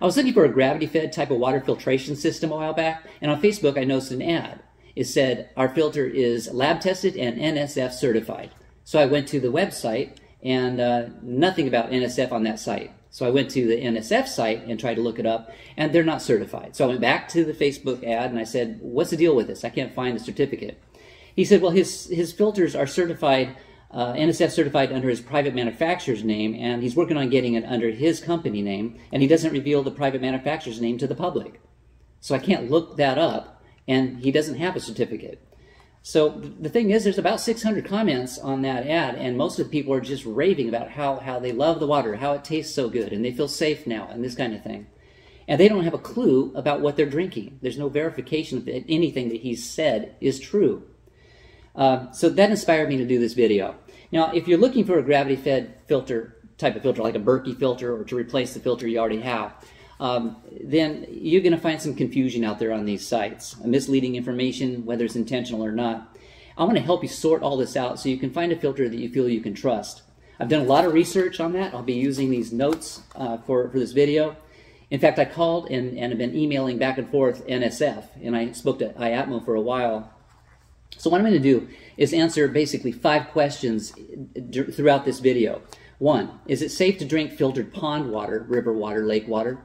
I was looking for a gravity-fed type of water filtration system a while back, and on Facebook I noticed an ad. It said, our filter is lab tested and NSF certified. So I went to the website and uh, nothing about NSF on that site. So I went to the NSF site and tried to look it up, and they're not certified. So I went back to the Facebook ad and I said, What's the deal with this? I can't find the certificate. He said, Well, his, his filters are certified, uh, NSF certified under his private manufacturer's name, and he's working on getting it under his company name, and he doesn't reveal the private manufacturer's name to the public. So I can't look that up, and he doesn't have a certificate. So the thing is, there's about 600 comments on that ad, and most of the people are just raving about how, how they love the water, how it tastes so good, and they feel safe now, and this kind of thing. And they don't have a clue about what they're drinking. There's no verification that anything that he's said is true. Uh, so that inspired me to do this video. Now, if you're looking for a gravity-fed filter, type of filter, like a Berkey filter, or to replace the filter you already have, um, then you're going to find some confusion out there on these sites, misleading information, whether it's intentional or not. I want to help you sort all this out so you can find a filter that you feel you can trust. I've done a lot of research on that. I'll be using these notes uh, for, for this video. In fact, I called and, and have been emailing back and forth NSF, and I spoke to IAPMO for a while. So what I'm going to do is answer basically five questions throughout this video. One, is it safe to drink filtered pond water, river water, lake water?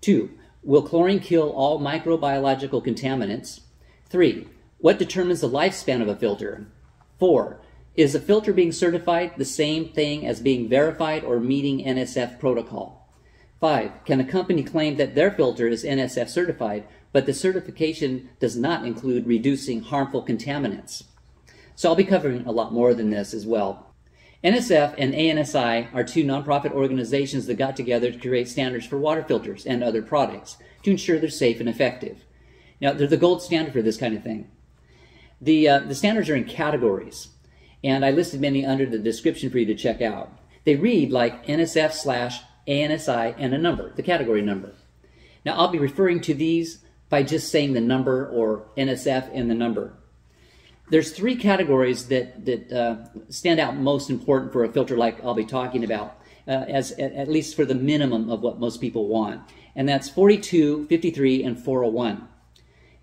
Two, will chlorine kill all microbiological contaminants? Three, what determines the lifespan of a filter? Four, is a filter being certified the same thing as being verified or meeting NSF protocol? Five, can a company claim that their filter is NSF certified, but the certification does not include reducing harmful contaminants? So I'll be covering a lot more than this as well. NSF and ANSI are two nonprofit organizations that got together to create standards for water filters and other products to ensure they're safe and effective. Now, they're the gold standard for this kind of thing. The, uh, the standards are in categories, and I listed many under the description for you to check out. They read like NSF slash ANSI and a number, the category number. Now, I'll be referring to these by just saying the number or NSF and the number there's three categories that, that uh, stand out most important for a filter like I'll be talking about, uh, as at least for the minimum of what most people want. And that's 42, 53, and 401.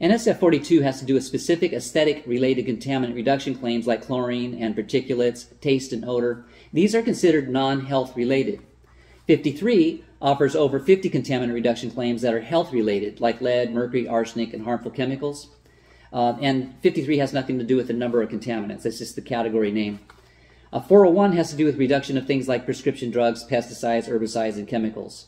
NSF 42 has to do with specific aesthetic related contaminant reduction claims like chlorine and particulates, taste and odor. These are considered non-health related. 53 offers over 50 contaminant reduction claims that are health related like lead, mercury, arsenic, and harmful chemicals. Uh, and 53 has nothing to do with the number of contaminants. That's just the category name. Uh, 401 has to do with reduction of things like prescription drugs, pesticides, herbicides, and chemicals.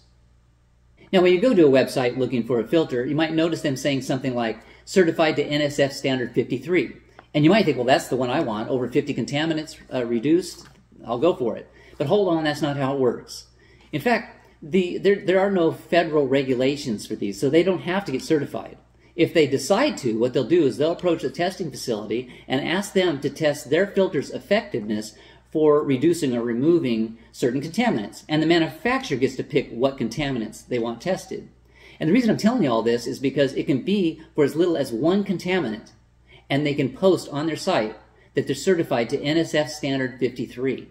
Now, when you go to a website looking for a filter, you might notice them saying something like certified to NSF standard 53. And you might think, well, that's the one I want. Over 50 contaminants uh, reduced, I'll go for it. But hold on, that's not how it works. In fact, the, there, there are no federal regulations for these, so they don't have to get certified. If they decide to, what they'll do is they'll approach a testing facility and ask them to test their filter's effectiveness for reducing or removing certain contaminants. And the manufacturer gets to pick what contaminants they want tested. And the reason I'm telling you all this is because it can be for as little as one contaminant, and they can post on their site that they're certified to NSF standard 53.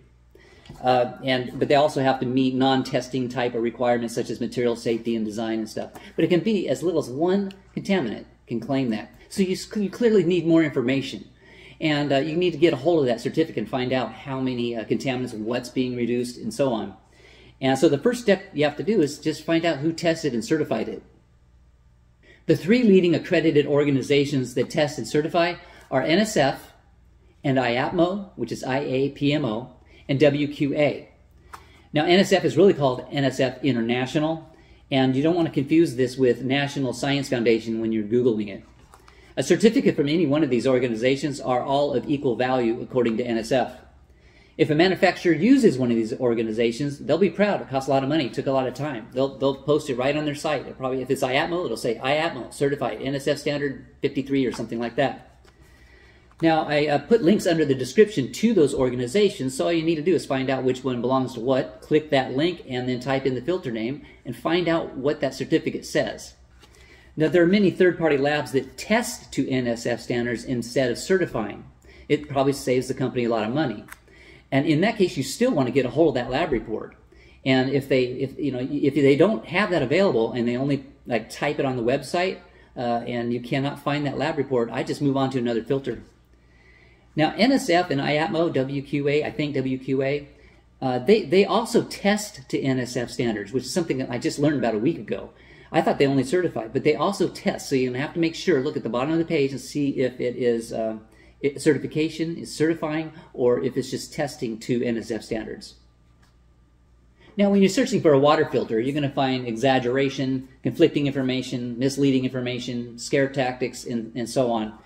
Uh, and but they also have to meet non-testing type of requirements such as material safety and design and stuff. But it can be as little as one contaminant can claim that. So you, you clearly need more information. And uh, you need to get a hold of that certificate and find out how many uh, contaminants, what's being reduced, and so on. And so the first step you have to do is just find out who tested and certified it. The three leading accredited organizations that test and certify are NSF and IAPMO, which is IAPMO, and WQA. Now, NSF is really called NSF International, and you don't want to confuse this with National Science Foundation when you're Googling it. A certificate from any one of these organizations are all of equal value according to NSF. If a manufacturer uses one of these organizations, they'll be proud. It costs a lot of money. It took a lot of time. They'll, they'll post it right on their site. It probably, if it's IAPMO, it'll say IAPMO certified, NSF standard 53 or something like that. Now, I uh, put links under the description to those organizations, so all you need to do is find out which one belongs to what, click that link, and then type in the filter name, and find out what that certificate says. Now, there are many third-party labs that test to NSF standards instead of certifying. It probably saves the company a lot of money. And in that case, you still want to get a hold of that lab report. And if they, if you know, if they don't have that available and they only like type it on the website uh, and you cannot find that lab report, I just move on to another filter. Now, NSF and IAPMO, WQA, I think WQA, uh, they, they also test to NSF standards, which is something that I just learned about a week ago. I thought they only certified, but they also test. So to have to make sure, look at the bottom of the page and see if it is uh, it, certification, is certifying, or if it's just testing to NSF standards. Now, when you're searching for a water filter, you're going to find exaggeration, conflicting information, misleading information, scare tactics, and, and so on.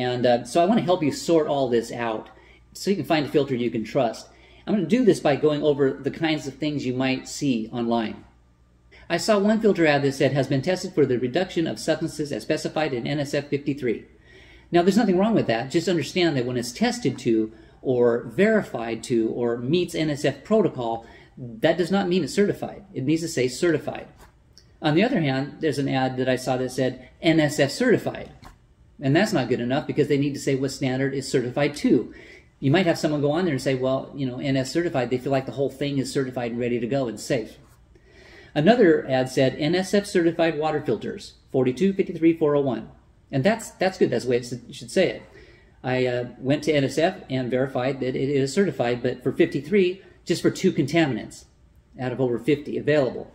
And uh, so I want to help you sort all this out so you can find a filter you can trust. I'm going to do this by going over the kinds of things you might see online. I saw one filter ad that said has been tested for the reduction of substances as specified in NSF 53. Now, there's nothing wrong with that. Just understand that when it's tested to, or verified to, or meets NSF protocol, that does not mean it's certified. It needs to say certified. On the other hand, there's an ad that I saw that said NSF certified. And that's not good enough because they need to say what standard is certified to. You might have someone go on there and say, well, you know, NS certified. They feel like the whole thing is certified and ready to go and safe. Another ad said NSF certified water filters, 42, 53, 401. And that's, that's good. That's the way you should say it. I uh, went to NSF and verified that it is certified, but for 53, just for two contaminants out of over 50 available.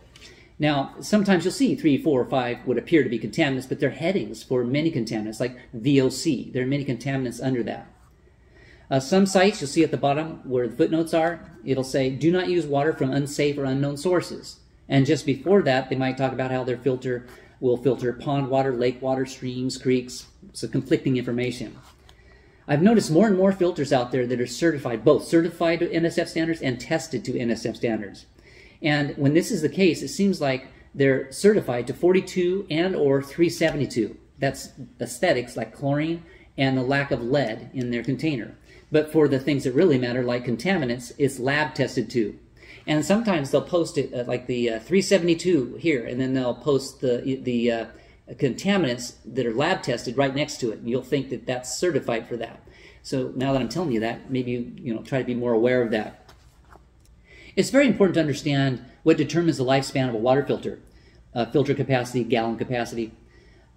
Now, sometimes you'll see three, four, or five would appear to be contaminants, but they're headings for many contaminants, like VOC. There are many contaminants under that. Uh, some sites you'll see at the bottom where the footnotes are, it'll say, do not use water from unsafe or unknown sources. And just before that, they might talk about how their filter will filter pond water, lake water, streams, creeks. So conflicting information. I've noticed more and more filters out there that are certified, both certified to NSF standards and tested to NSF standards. And when this is the case, it seems like they're certified to 42 and or 372. That's aesthetics like chlorine and the lack of lead in their container. But for the things that really matter, like contaminants, it's lab tested too. And sometimes they'll post it uh, like the uh, 372 here, and then they'll post the the uh, contaminants that are lab tested right next to it, and you'll think that that's certified for that. So now that I'm telling you that, maybe you, you know try to be more aware of that. It's very important to understand what determines the lifespan of a water filter, uh, filter capacity, gallon capacity.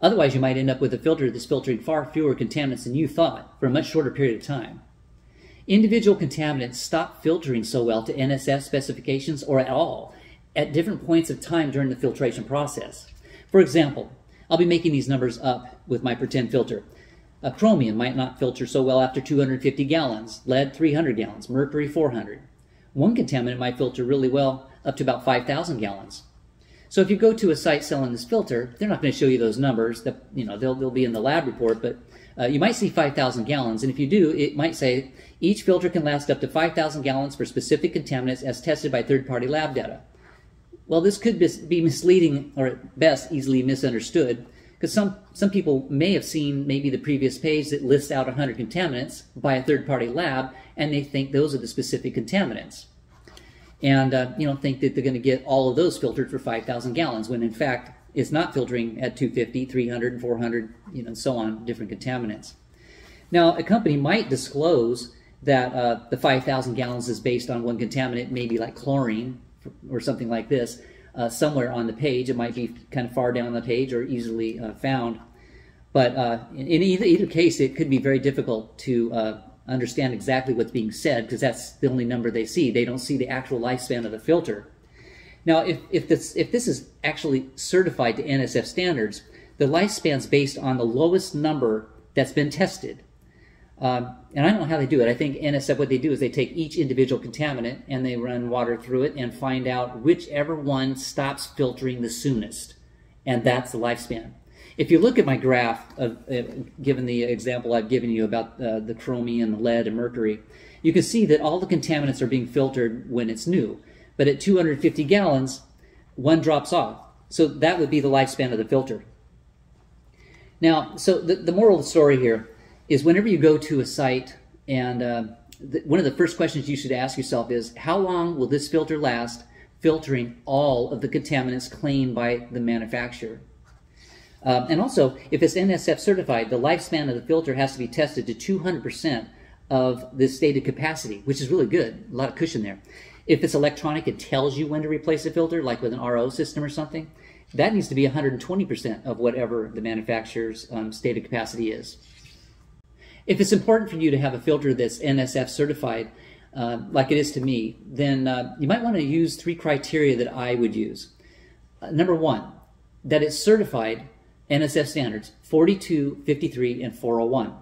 Otherwise, you might end up with a filter that's filtering far fewer contaminants than you thought for a much shorter period of time. Individual contaminants stop filtering so well to NSF specifications or at all at different points of time during the filtration process. For example, I'll be making these numbers up with my pretend filter. A chromium might not filter so well after 250 gallons, lead 300 gallons, mercury 400. One contaminant might filter really well up to about 5,000 gallons. So if you go to a site selling this filter, they're not going to show you those numbers. That you know they'll they'll be in the lab report, but uh, you might see 5,000 gallons, and if you do, it might say each filter can last up to 5,000 gallons for specific contaminants as tested by third-party lab data. Well, this could be misleading or at best easily misunderstood because some, some people may have seen maybe the previous page that lists out 100 contaminants by a third-party lab and they think those are the specific contaminants. And, uh, you know, think that they're going to get all of those filtered for 5,000 gallons when in fact it's not filtering at 250, 300, 400, you know, and so on, different contaminants. Now, a company might disclose that uh, the 5,000 gallons is based on one contaminant, maybe like chlorine, or something like this uh, somewhere on the page. It might be kind of far down the page or easily uh, found. But uh, in, in either, either, case, it could be very difficult to uh, understand exactly what's being said because that's the only number they see. They don't see the actual lifespan of the filter. Now, if, if, this, if this is actually certified to NSF standards, the lifespan's based on the lowest number that's been tested. Um, and I don't know how they do it. I think NSF, what they do is they take each individual contaminant and they run water through it and find out whichever one stops filtering the soonest. And that's the lifespan. If you look at my graph, of, uh, given the example I've given you about uh, the chromium, the lead, and mercury, you can see that all the contaminants are being filtered when it's new. But at 250 gallons, one drops off. So that would be the lifespan of the filter. Now, so the, the moral of the story here is whenever you go to a site and uh, one of the first questions you should ask yourself is how long will this filter last filtering all of the contaminants claimed by the manufacturer? Um, and also, if it's NSF certified, the lifespan of the filter has to be tested to 200% of the stated capacity, which is really good, a lot of cushion there. If it's electronic, it tells you when to replace a filter, like with an RO system or something. That needs to be 120% of whatever the manufacturer's um, stated capacity is. If it's important for you to have a filter that's NSF certified, uh, like it is to me, then uh, you might want to use three criteria that I would use. Uh, number one, that it's certified NSF standards 42, 53, and 401.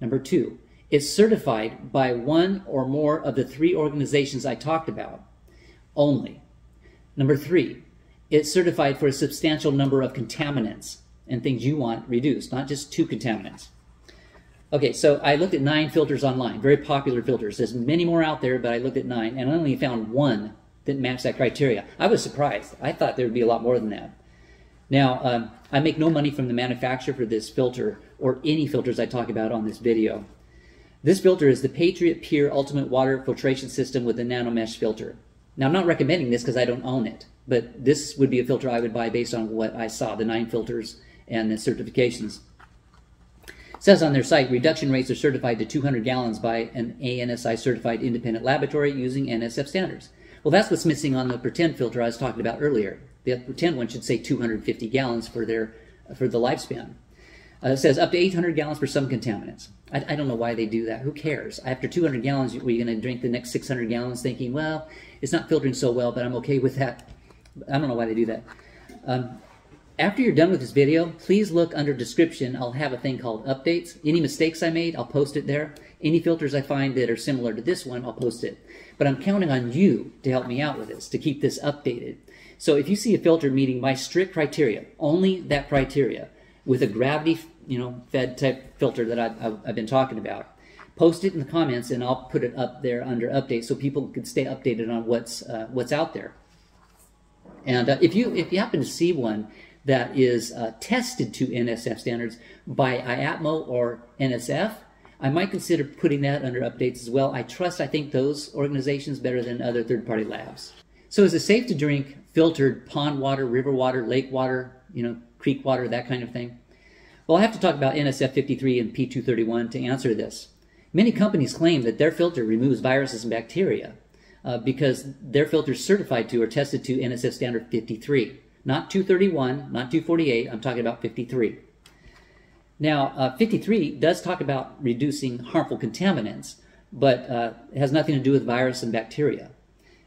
Number two, it's certified by one or more of the three organizations I talked about only. Number three, it's certified for a substantial number of contaminants and things you want reduced, not just two contaminants. Okay, so I looked at nine filters online, very popular filters. There's many more out there, but I looked at nine and I only found one that matched that criteria. I was surprised. I thought there would be a lot more than that. Now, um, I make no money from the manufacturer for this filter or any filters I talk about on this video. This filter is the Patriot Pure Ultimate Water Filtration System with a nano mesh filter. Now, I'm not recommending this because I don't own it, but this would be a filter I would buy based on what I saw, the nine filters and the certifications. Says on their site, reduction rates are certified to 200 gallons by an ANSI certified independent laboratory using NSF standards. Well, that's what's missing on the pretend filter I was talking about earlier. The pretend one should say 250 gallons for their for the lifespan. Uh, it says up to 800 gallons for some contaminants. I, I, don't know why they do that. Who cares? After 200 gallons, are you going to drink the next 600 gallons thinking, well, it's not filtering so well, but I'm okay with that? I don't know why they do that. Um, after you're done with this video, please look under description. I'll have a thing called updates. Any mistakes I made, I'll post it there. Any filters I find that are similar to this one, I'll post it. But I'm counting on you to help me out with this, to keep this updated. So if you see a filter meeting my strict criteria, only that criteria, with a gravity, you know, fed type filter that I, have been talking about, post it in the comments and I'll put it up there under update so people can stay updated on what's uh, what's out there. And uh, if you if you happen to see one that is uh, tested to NSF standards by IAPMO or NSF, I might consider putting that under updates as well. I trust, I think, those organizations better than other third party labs. So, is it safe to drink filtered pond water, river water, lake water, you know, creek water, that kind of thing? Well, I have to talk about NSF 53 and P231 to answer this. Many companies claim that their filter removes viruses and bacteria uh, because their filters certified to or tested to NSF standard 53. Not 231, not 248, I'm talking about 53. Now, uh, 53 does talk about reducing harmful contaminants, but uh, it has nothing to do with virus and bacteria.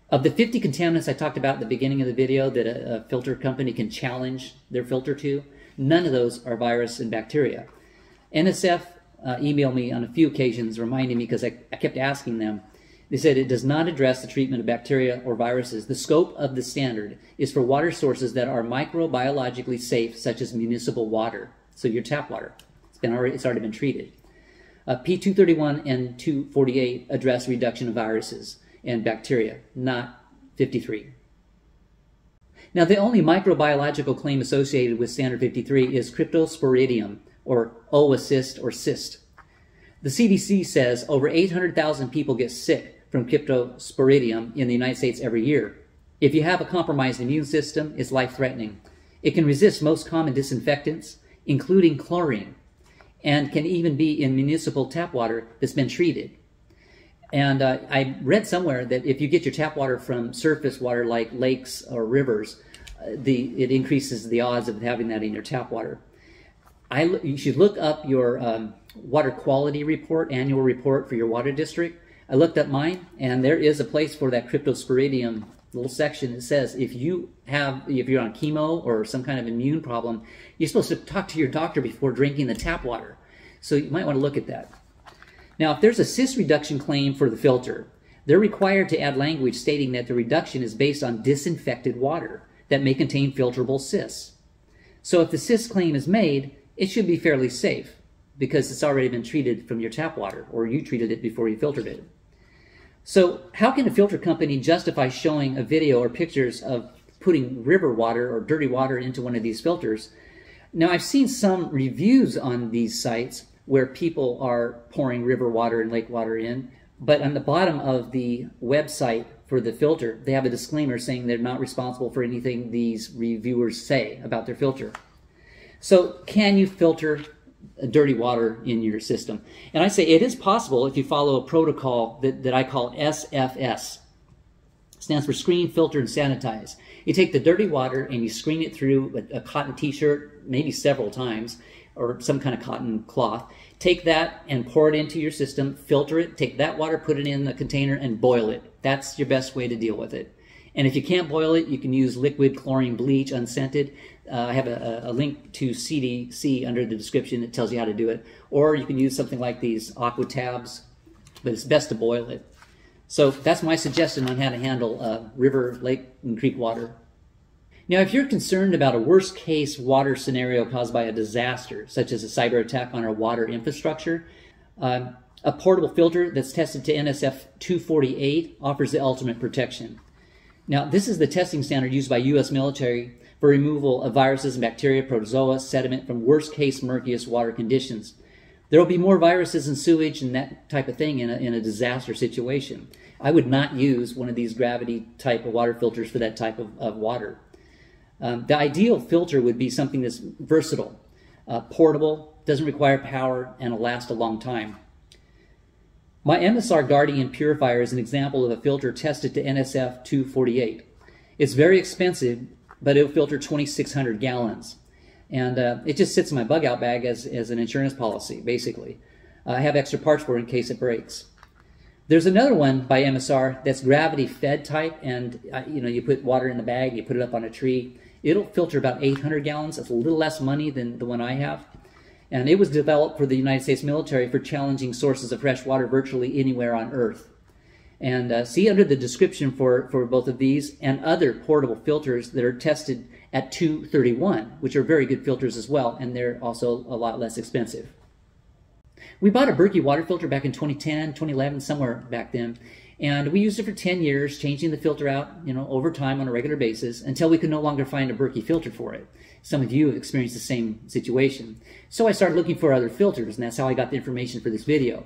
Of the 50 contaminants I talked about at the beginning of the video that a, a filter company can challenge their filter to, none of those are virus and bacteria. NSF uh, emailed me on a few occasions reminding me because I, I kept asking them they said it does not address the treatment of bacteria or viruses. The scope of the standard is for water sources that are microbiologically safe, such as municipal water. So your tap water, it's been already, it's already been treated. Uh, P231 and 248 address reduction of viruses and bacteria, not 53. Now, the only microbiological claim associated with standard 53 is cryptosporidium, or oocyst or cyst. The CDC says over 800,000 people get sick from Cryptosporidium in the United States every year. If you have a compromised immune system, it's life threatening. It can resist most common disinfectants, including chlorine, and can even be in municipal tap water that's been treated. And uh, I read somewhere that if you get your tap water from surface water like lakes or rivers, uh, the it increases the odds of having that in your tap water. I, you should look up your um, water quality report, annual report for your water district, I looked up mine, and there is a place for that cryptosporidium little section that says if you have if you're on chemo or some kind of immune problem, you're supposed to talk to your doctor before drinking the tap water. So you might want to look at that. Now, if there's a cyst reduction claim for the filter, they're required to add language stating that the reduction is based on disinfected water that may contain filterable cysts. So if the cyst claim is made, it should be fairly safe because it's already been treated from your tap water or you treated it before you filtered it. So how can a filter company justify showing a video or pictures of putting river water or dirty water into one of these filters? Now I've seen some reviews on these sites where people are pouring river water and lake water in, but on the bottom of the website for the filter, they have a disclaimer saying they're not responsible for anything these reviewers say about their filter. So can you filter dirty water in your system. And I say it is possible if you follow a protocol that, that I call SFS. stands for screen, filter, and sanitize. You take the dirty water and you screen it through a, a cotton t-shirt, maybe several times, or some kind of cotton cloth. Take that and pour it into your system, filter it, take that water, put it in the container, and boil it. That's your best way to deal with it. And if you can't boil it, you can use liquid chlorine bleach unscented. Uh, I have a, a, link to CDC under the description that tells you how to do it. Or you can use something like these aqua tabs, but it's best to boil it. So that's my suggestion on how to handle uh, river, lake, and creek water. Now, if you're concerned about a worst case water scenario caused by a disaster, such as a cyber attack on our water infrastructure, uh, a portable filter that's tested to NSF 248 offers the ultimate protection. Now, this is the testing standard used by U.S. military for removal of viruses and bacteria, protozoa, sediment from worst case murkiest water conditions. There will be more viruses and sewage and that type of thing in a, in a disaster situation. I would not use one of these gravity type of water filters for that type of, of water. Um, the ideal filter would be something that's versatile, uh, portable, doesn't require power, and will last a long time. My MSR Guardian purifier is an example of a filter tested to NSF 248. It's very expensive, but it'll filter 2,600 gallons. And uh, it just sits in my bug out bag as, as an insurance policy, basically. I have extra parts for it in case it breaks. There's another one by MSR that's gravity fed type, and uh, you know you put water in the bag, you put it up on a tree. It'll filter about 800 gallons. That's a little less money than the one I have. And it was developed for the United States military for challenging sources of fresh water virtually anywhere on Earth. And uh, see under the description for, for both of these and other portable filters that are tested at 231, which are very good filters as well, and they're also a lot less expensive. We bought a Berkey water filter back in 2010, 2011, somewhere back then, and we used it for 10 years, changing the filter out, you know, over time on a regular basis until we could no longer find a Berkey filter for it. Some of you have experienced the same situation. So I started looking for other filters, and that's how I got the information for this video.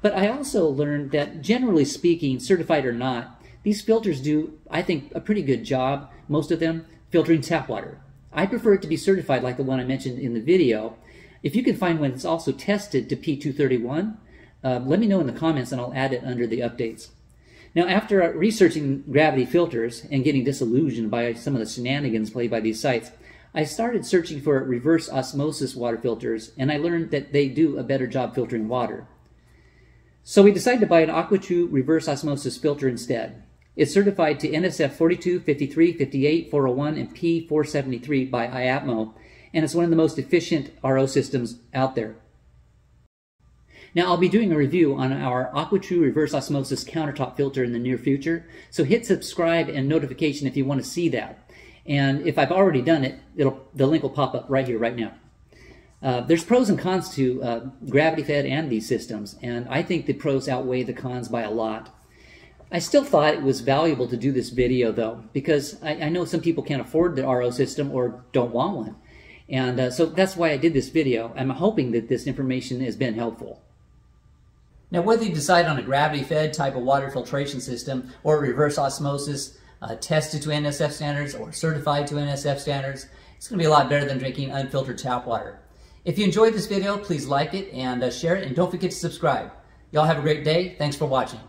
But I also learned that generally speaking, certified or not, these filters do, I think, a pretty good job, most of them, filtering tap water. I prefer it to be certified like the one I mentioned in the video. If you can find one that's also tested to P231, uh, let me know in the comments and I'll add it under the updates. Now, after researching gravity filters and getting disillusioned by some of the shenanigans played by these sites, I started searching for reverse osmosis water filters, and I learned that they do a better job filtering water. So we decided to buy an AquaTru reverse osmosis filter instead. It's certified to NSF 42, 53, 58, 401, and P473 by IAPMO, and it's one of the most efficient RO systems out there. Now, I'll be doing a review on our AquaTru reverse osmosis countertop filter in the near future, so hit subscribe and notification if you want to see that. And if I've already done it, it'll, the link will pop up right here, right now. Uh, there's pros and cons to uh, gravity fed and these systems, and I think the pros outweigh the cons by a lot. I still thought it was valuable to do this video though, because I, I know some people can't afford the RO system or don't want one. And uh, so that's why I did this video. I'm hoping that this information has been helpful. Now, whether you decide on a gravity-fed type of water filtration system or reverse osmosis uh, tested to NSF standards or certified to NSF standards, it's going to be a lot better than drinking unfiltered tap water. If you enjoyed this video, please like it and uh, share it, and don't forget to subscribe. Y'all have a great day. Thanks for watching.